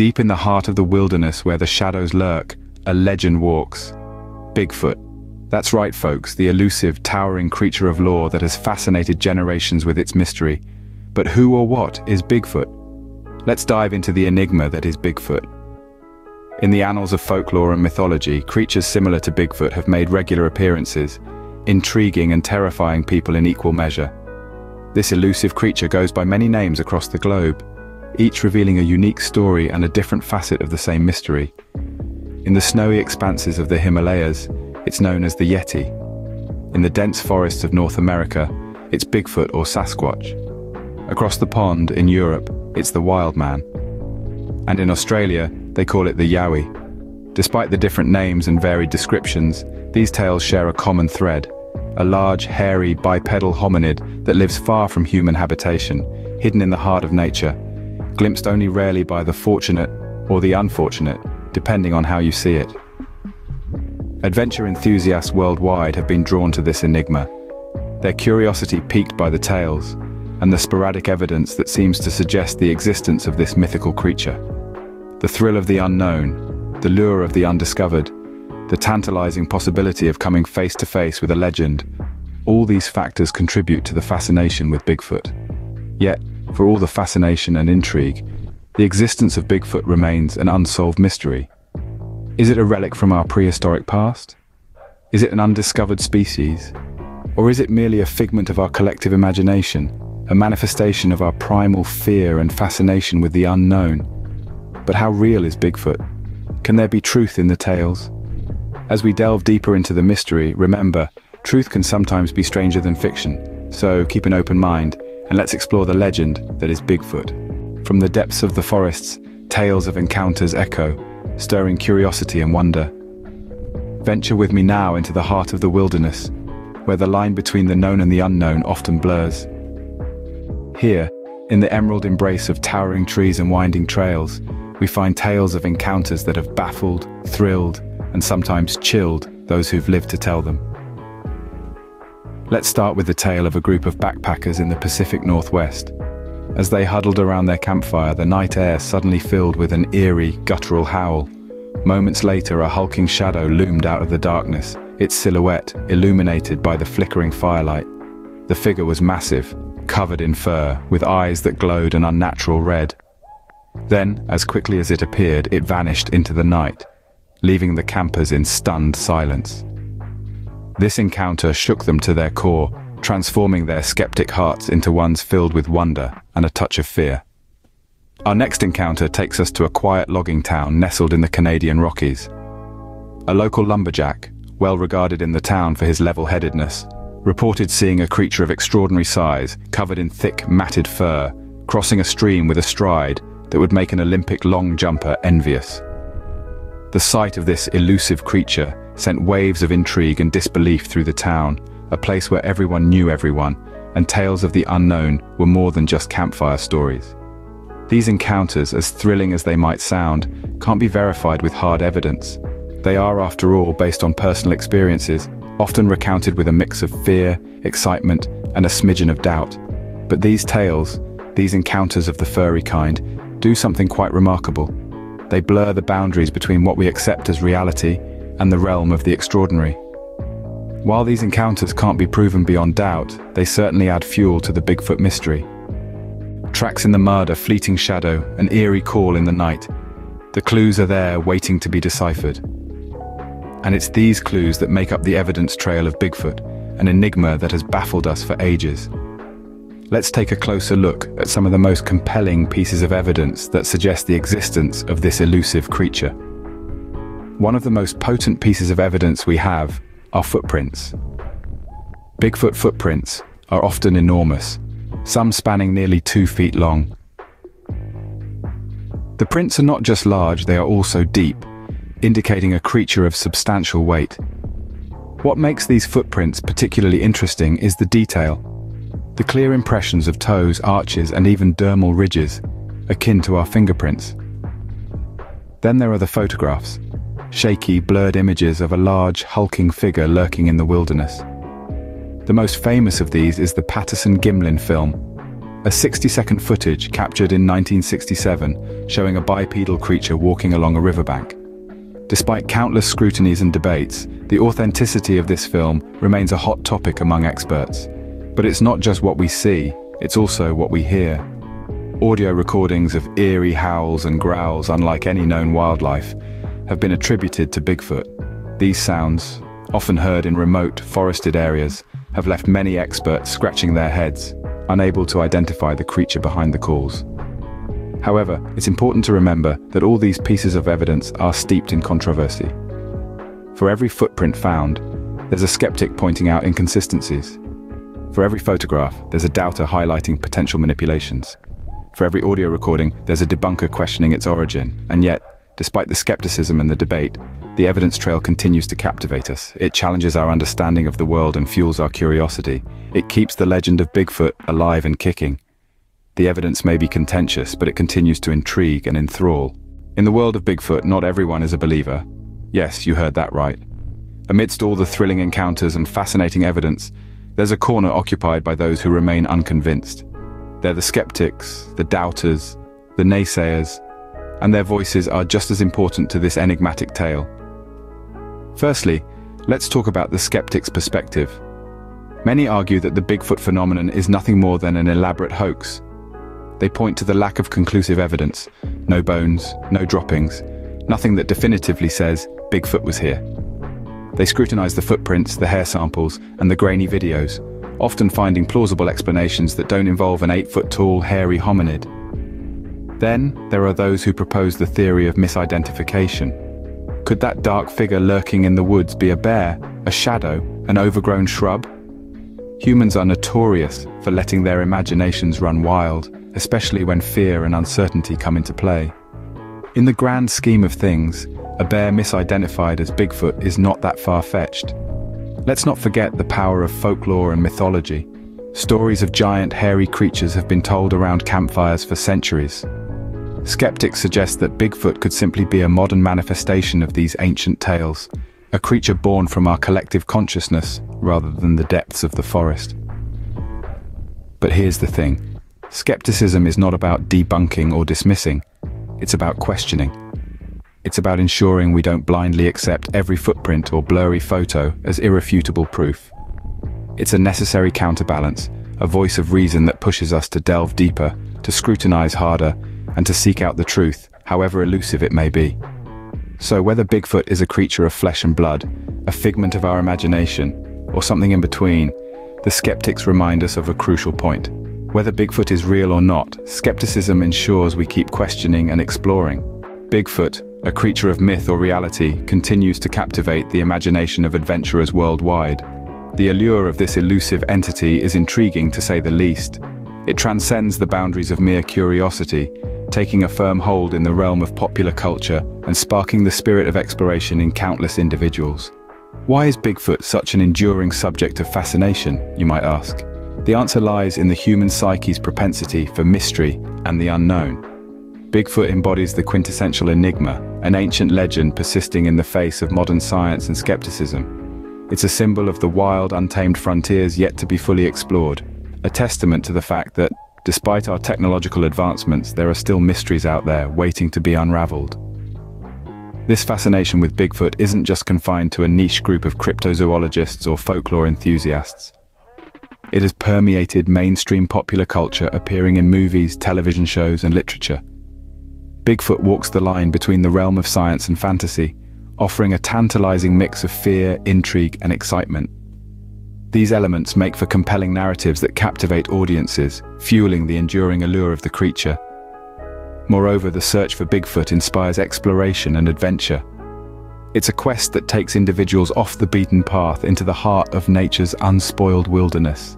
Deep in the heart of the wilderness where the shadows lurk, a legend walks. Bigfoot. That's right, folks, the elusive, towering creature of lore that has fascinated generations with its mystery. But who or what is Bigfoot? Let's dive into the enigma that is Bigfoot. In the annals of folklore and mythology, creatures similar to Bigfoot have made regular appearances, intriguing and terrifying people in equal measure. This elusive creature goes by many names across the globe, each revealing a unique story and a different facet of the same mystery. In the snowy expanses of the Himalayas, it's known as the Yeti. In the dense forests of North America, it's Bigfoot or Sasquatch. Across the pond, in Europe, it's the Wild Man. And in Australia, they call it the Yowie. Despite the different names and varied descriptions, these tales share a common thread, a large, hairy, bipedal hominid that lives far from human habitation, hidden in the heart of nature, glimpsed only rarely by the fortunate or the unfortunate, depending on how you see it. Adventure enthusiasts worldwide have been drawn to this enigma, their curiosity piqued by the tales, and the sporadic evidence that seems to suggest the existence of this mythical creature. The thrill of the unknown, the lure of the undiscovered, the tantalizing possibility of coming face to face with a legend, all these factors contribute to the fascination with Bigfoot. Yet, for all the fascination and intrigue, the existence of Bigfoot remains an unsolved mystery. Is it a relic from our prehistoric past? Is it an undiscovered species? Or is it merely a figment of our collective imagination, a manifestation of our primal fear and fascination with the unknown? But how real is Bigfoot? Can there be truth in the tales? As we delve deeper into the mystery, remember, truth can sometimes be stranger than fiction, so keep an open mind and let's explore the legend that is Bigfoot. From the depths of the forests, tales of encounters echo, stirring curiosity and wonder. Venture with me now into the heart of the wilderness, where the line between the known and the unknown often blurs. Here, in the emerald embrace of towering trees and winding trails, we find tales of encounters that have baffled, thrilled, and sometimes chilled those who've lived to tell them. Let's start with the tale of a group of backpackers in the Pacific Northwest. As they huddled around their campfire, the night air suddenly filled with an eerie, guttural howl. Moments later, a hulking shadow loomed out of the darkness, its silhouette illuminated by the flickering firelight. The figure was massive, covered in fur, with eyes that glowed an unnatural red. Then, as quickly as it appeared, it vanished into the night, leaving the campers in stunned silence. This encounter shook them to their core, transforming their skeptic hearts into ones filled with wonder and a touch of fear. Our next encounter takes us to a quiet logging town nestled in the Canadian Rockies. A local lumberjack, well regarded in the town for his level-headedness, reported seeing a creature of extraordinary size, covered in thick, matted fur, crossing a stream with a stride that would make an Olympic long jumper envious. The sight of this elusive creature sent waves of intrigue and disbelief through the town, a place where everyone knew everyone, and tales of the unknown were more than just campfire stories. These encounters, as thrilling as they might sound, can't be verified with hard evidence. They are, after all, based on personal experiences, often recounted with a mix of fear, excitement, and a smidgen of doubt. But these tales, these encounters of the furry kind, do something quite remarkable. They blur the boundaries between what we accept as reality and the realm of the extraordinary. While these encounters can't be proven beyond doubt, they certainly add fuel to the Bigfoot mystery. Tracks in the mud, a fleeting shadow, an eerie call in the night. The clues are there, waiting to be deciphered. And it's these clues that make up the evidence trail of Bigfoot, an enigma that has baffled us for ages let's take a closer look at some of the most compelling pieces of evidence that suggest the existence of this elusive creature. One of the most potent pieces of evidence we have are footprints. Bigfoot footprints are often enormous, some spanning nearly two feet long. The prints are not just large, they are also deep, indicating a creature of substantial weight. What makes these footprints particularly interesting is the detail. The clear impressions of toes, arches and even dermal ridges, akin to our fingerprints. Then there are the photographs, shaky, blurred images of a large, hulking figure lurking in the wilderness. The most famous of these is the Patterson-Gimlin film, a 60-second footage captured in 1967 showing a bipedal creature walking along a riverbank. Despite countless scrutinies and debates, the authenticity of this film remains a hot topic among experts. But it's not just what we see, it's also what we hear. Audio recordings of eerie howls and growls unlike any known wildlife have been attributed to Bigfoot. These sounds, often heard in remote, forested areas, have left many experts scratching their heads, unable to identify the creature behind the calls. However, it's important to remember that all these pieces of evidence are steeped in controversy. For every footprint found, there's a skeptic pointing out inconsistencies. For every photograph, there's a doubter highlighting potential manipulations. For every audio recording, there's a debunker questioning its origin. And yet, despite the skepticism and the debate, the evidence trail continues to captivate us. It challenges our understanding of the world and fuels our curiosity. It keeps the legend of Bigfoot alive and kicking. The evidence may be contentious, but it continues to intrigue and enthrall. In the world of Bigfoot, not everyone is a believer. Yes, you heard that right. Amidst all the thrilling encounters and fascinating evidence, there's a corner occupied by those who remain unconvinced. They're the skeptics, the doubters, the naysayers, and their voices are just as important to this enigmatic tale. Firstly, let's talk about the skeptic's perspective. Many argue that the Bigfoot phenomenon is nothing more than an elaborate hoax, they point to the lack of conclusive evidence. No bones, no droppings, nothing that definitively says Bigfoot was here. They scrutinize the footprints, the hair samples, and the grainy videos, often finding plausible explanations that don't involve an eight-foot-tall, hairy hominid. Then, there are those who propose the theory of misidentification. Could that dark figure lurking in the woods be a bear, a shadow, an overgrown shrub? Humans are notorious for letting their imaginations run wild, especially when fear and uncertainty come into play. In the grand scheme of things, a bear misidentified as Bigfoot is not that far-fetched. Let's not forget the power of folklore and mythology. Stories of giant hairy creatures have been told around campfires for centuries. Skeptics suggest that Bigfoot could simply be a modern manifestation of these ancient tales, a creature born from our collective consciousness rather than the depths of the forest. But here's the thing. Skepticism is not about debunking or dismissing. It's about questioning. It's about ensuring we don't blindly accept every footprint or blurry photo as irrefutable proof. It's a necessary counterbalance, a voice of reason that pushes us to delve deeper, to scrutinize harder, and to seek out the truth, however elusive it may be. So whether Bigfoot is a creature of flesh and blood, a figment of our imagination, or something in between, the skeptics remind us of a crucial point. Whether Bigfoot is real or not, skepticism ensures we keep questioning and exploring. Bigfoot, a creature of myth or reality, continues to captivate the imagination of adventurers worldwide. The allure of this elusive entity is intriguing to say the least. It transcends the boundaries of mere curiosity, taking a firm hold in the realm of popular culture and sparking the spirit of exploration in countless individuals. Why is Bigfoot such an enduring subject of fascination, you might ask? The answer lies in the human psyche's propensity for mystery and the unknown. Bigfoot embodies the quintessential enigma, an ancient legend persisting in the face of modern science and skepticism. It's a symbol of the wild, untamed frontiers yet to be fully explored, a testament to the fact that, despite our technological advancements, there are still mysteries out there waiting to be unraveled. This fascination with Bigfoot isn't just confined to a niche group of cryptozoologists or folklore enthusiasts. It has permeated mainstream popular culture appearing in movies, television shows and literature. Bigfoot walks the line between the realm of science and fantasy, offering a tantalizing mix of fear, intrigue and excitement. These elements make for compelling narratives that captivate audiences, fueling the enduring allure of the creature. Moreover, the search for Bigfoot inspires exploration and adventure. It's a quest that takes individuals off the beaten path into the heart of nature's unspoiled wilderness.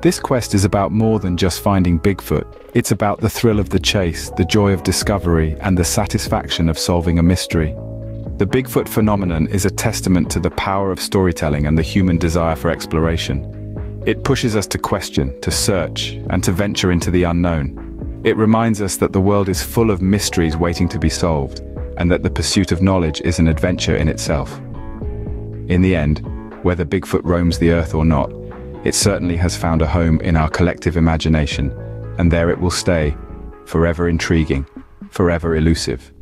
This quest is about more than just finding Bigfoot. It's about the thrill of the chase, the joy of discovery, and the satisfaction of solving a mystery. The Bigfoot phenomenon is a testament to the power of storytelling and the human desire for exploration. It pushes us to question, to search, and to venture into the unknown. It reminds us that the world is full of mysteries waiting to be solved, and that the pursuit of knowledge is an adventure in itself. In the end, whether Bigfoot roams the earth or not, it certainly has found a home in our collective imagination, and there it will stay, forever intriguing, forever elusive.